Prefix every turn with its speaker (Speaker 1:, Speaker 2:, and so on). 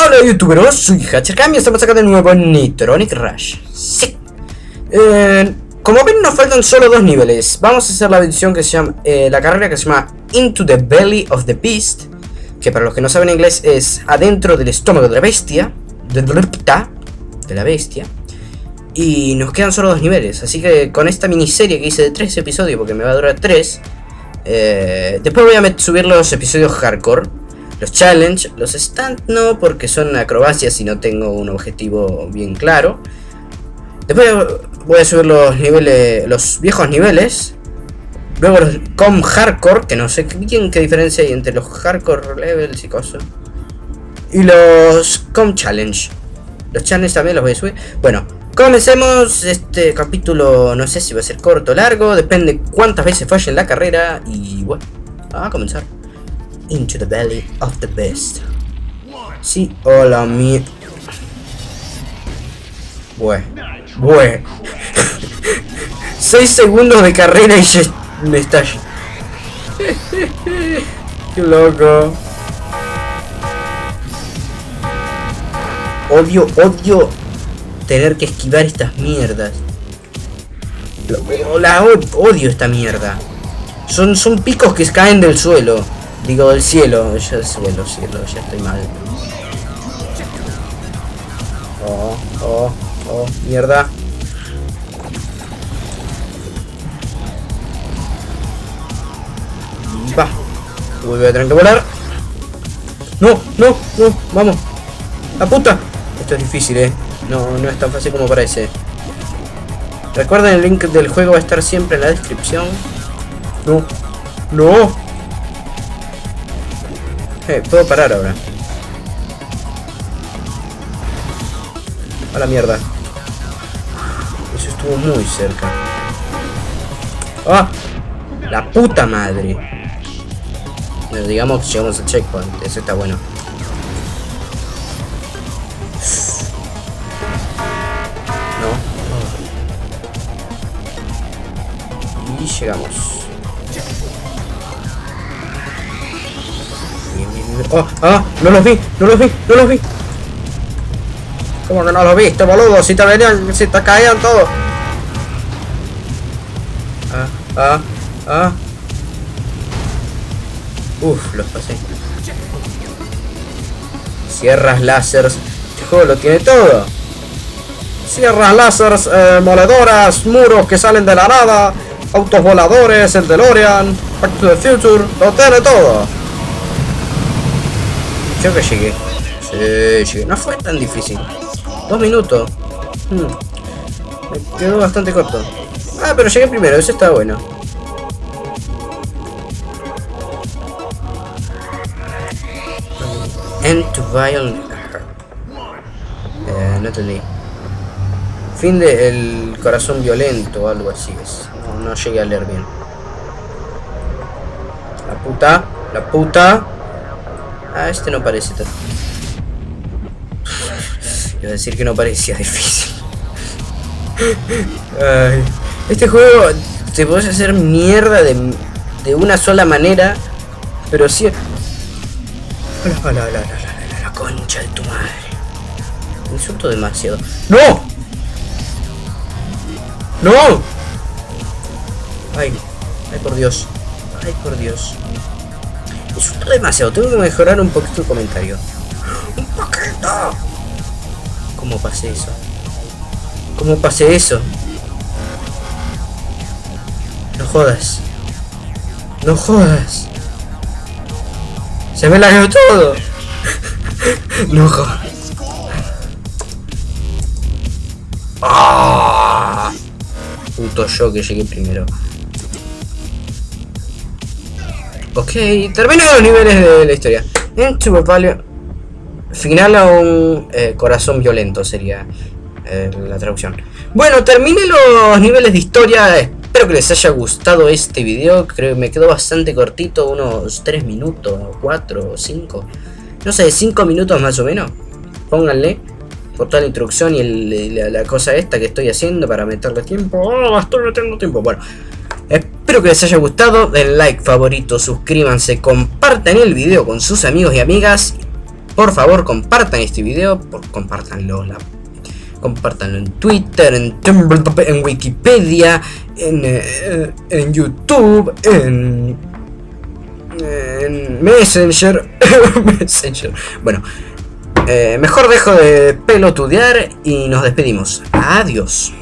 Speaker 1: Hola youtuberos, soy Hatchercam y estamos acá de nuevo en Nitronic Rush. Sí. Eh, como ven nos faltan solo dos niveles. Vamos a hacer la edición que se llama, eh, la carrera que se llama Into the Belly of the Beast. Que para los que no saben inglés es adentro del estómago de la bestia. De de la bestia. Y nos quedan solo dos niveles. Así que con esta miniserie que hice de tres episodios, porque me va a durar tres. Eh, después voy a subir los episodios hardcore los challenge, los stand no, porque son acrobacias y no tengo un objetivo bien claro. Después voy a subir los niveles, los viejos niveles. Luego los com hardcore, que no sé bien qué diferencia hay entre los hardcore levels y cosas. Y los com challenge. Los challenge también los voy a subir. Bueno, comencemos este capítulo. No sé si va a ser corto o largo. Depende cuántas veces falle en la carrera. Y bueno, a comenzar into the belly of the beast. Sí, hola mi... Bue, bue. 6 segundos de carrera y ya me está... Qué loco. Odio, odio tener que esquivar estas mierdas. La odio esta mierda. Son, son picos que caen del suelo. Digo, del cielo. Ya suelo, cielo, ya estoy mal. Oh, oh, oh, mierda. Va. Voy a tener que volar. No, no, no, vamos. ¡La puta! Esto es difícil, eh. No, no es tan fácil como parece. Recuerden el link del juego va a estar siempre en la descripción. No, no. Eh, puedo parar ahora. A la mierda. Eso estuvo muy cerca. ¡Ah! ¡La puta madre! Bueno, digamos que llegamos al checkpoint. Eso está bueno. No. Y llegamos. ¡Oh! ¡Ah! ¡No los vi! ¡No los vi! ¡No los vi! ¿Cómo que no los viste, boludo? Si te venían, si te caían todos. Ah, ah, ah. Uf, los pasé. Sierras láseres. Este lo tiene todo. Sierras láseres, eh, moledoras, muros que salen de la nada, autos voladores, el DeLorean, Back to the Future, lo tiene todo. Creo que llegué. Sí, llegué. No fue tan difícil. Dos minutos. Hmm. Me quedó bastante corto. Ah, pero llegué primero. Eso está bueno. End to violent eh, no entendí. Fin de el corazón violento o algo así es. No, no llegué a leer bien. La puta, la puta. Ah, este no parece tan... Iba a decir que no parecía difícil. Este juego te puedes hacer mierda de, de una sola manera, pero sí... La, la, la, la, concha de tu madre. Me insulto demasiado. ¡No! ¡No! Ay, ay por Dios. Ay por Dios. Insulto demasiado, tengo que mejorar un poquito el comentario. ¡Un poquito! ¿Cómo pasé eso? ¿Cómo pasé eso? No jodas. No jodas. Se me lagueó todo. no jodas. ¡Ah! Puto yo que llegué primero. Ok, termino los niveles de la historia. En Value. Final a un eh, corazón violento sería eh, la traducción. Bueno, terminé los niveles de historia. Espero que les haya gustado este video. Creo que me quedó bastante cortito, unos 3 minutos, 4 o 5. No sé, 5 minutos más o menos. Pónganle por toda la introducción y la, cosa esta que estoy haciendo para meterle tiempo. Oh, estoy metiendo tiempo. Bueno, Espero que les haya gustado, den like, favorito, suscríbanse, compartan el video con sus amigos y amigas por favor compartan este video, por, compártanlo, la, compártanlo en Twitter, en en Wikipedia, en, eh, YouTube, en, en Messenger, Messenger. Bueno, eh, mejor dejo de pelotudear y nos despedimos. Adiós.